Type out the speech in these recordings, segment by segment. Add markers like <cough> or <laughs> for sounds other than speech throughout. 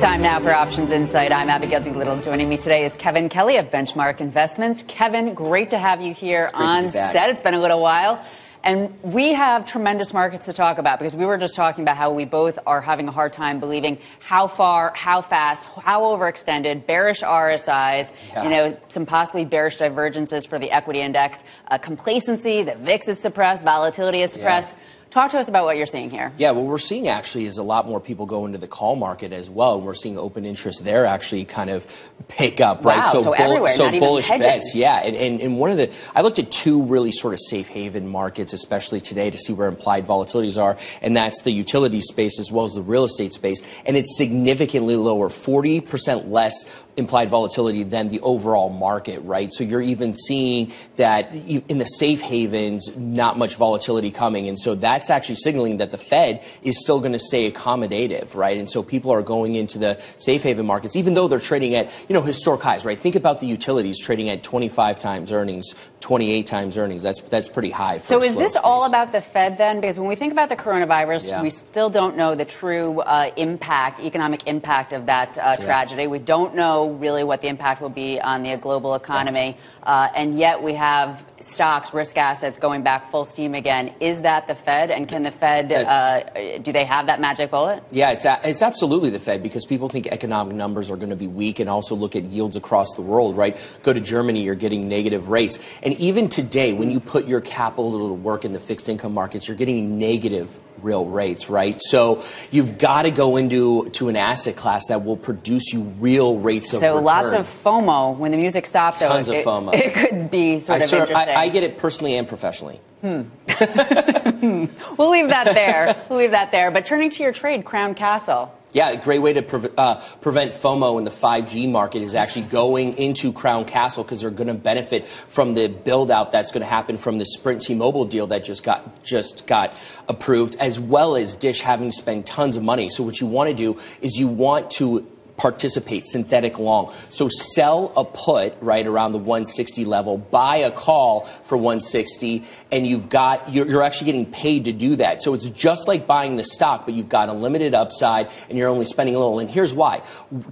Time now for Options Insight. I'm Abigail Doolittle. Joining me today is Kevin Kelly of Benchmark Investments. Kevin, great to have you here on set. It's been a little while. And we have tremendous markets to talk about because we were just talking about how we both are having a hard time believing how far, how fast, how overextended, bearish RSIs, yeah. you know, some possibly bearish divergences for the equity index, uh, complacency, the VIX is suppressed, volatility is suppressed. Yeah. Talk to us about what you're seeing here. Yeah, what we're seeing actually is a lot more people go into the call market as well. We're seeing open interest there actually kind of pick up, right? Wow, so, so bull, so bullish bets, yeah. And, and, and one of the, I looked at two really sort of safe haven markets, especially today, to see where implied volatilities are, and that's the utility space as well as the real estate space, and it's significantly lower, 40% less implied volatility than the overall market, right? So you're even seeing that in the safe havens, not much volatility coming. And so that's actually signaling that the Fed is still going to stay accommodative, right? And so people are going into the safe haven markets, even though they're trading at, you know, historic highs, right? Think about the utilities trading at 25 times earnings, 28 times earnings. That's, that's pretty high. so is this space. all about the Fed then? Because when we think about the coronavirus, yeah. we still don't know the true uh, impact, economic impact of that uh, tragedy. Yeah. We don't know really what the impact will be on the global economy. Uh, and yet we have stocks, risk assets going back full steam again. Is that the Fed? And can the Fed, uh, do they have that magic bullet? Yeah, it's, a, it's absolutely the Fed because people think economic numbers are going to be weak and also look at yields across the world, right? Go to Germany, you're getting negative rates. And even today, when you put your capital to work in the fixed income markets, you're getting negative real rates, right? So you've got to go into to an asset class that will produce you real rates of so return. lots of FOMO when the music stops. Tons it, of FOMO. It, could be sort I of interesting. I, I, get it personally and professionally. Hmm. <laughs> we'll leave that there. We'll leave that there. But turning to your trade, Crown Castle. Yeah, a great way to pre- uh, prevent FOMO in the 5G market is actually going into Crown Castle because they're going to benefit from the build out that's going to happen from the Sprint T-Mobile deal that just got just got approved, as well as Dish having spent tons of money. So what you want to do is you want to participate synthetic long. So sell a put right around the 160 level, buy a call for 160, and you've got you're, you're, actually getting paid to do that. So it's just like buying the stock, but you've got a limited upside, and you're only spending a little. And here's why: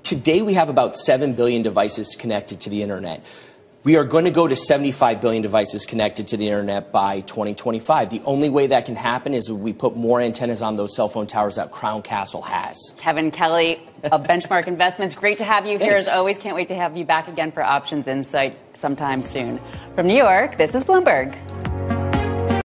today we have about seven billion devices connected to the internet. We are going to go to 75 billion devices connected to the internet by 2025. The only way that can happen is if we put more antennas on those cell phone towers that Crown Castle has. Kevin Kelly of Benchmark Investments, great to have you here as always. Can't wait to have you back again for Options Insight sometime soon. From New York, this is Bloomberg.